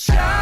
Shine.